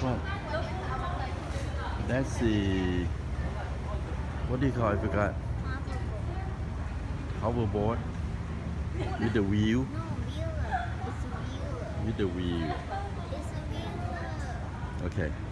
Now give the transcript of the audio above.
What? That's the what do you call it? I forgot. Hoverboard with the wheel. No, wheeler. It's a wheeler. With the wheel. It's a wheeler. Okay.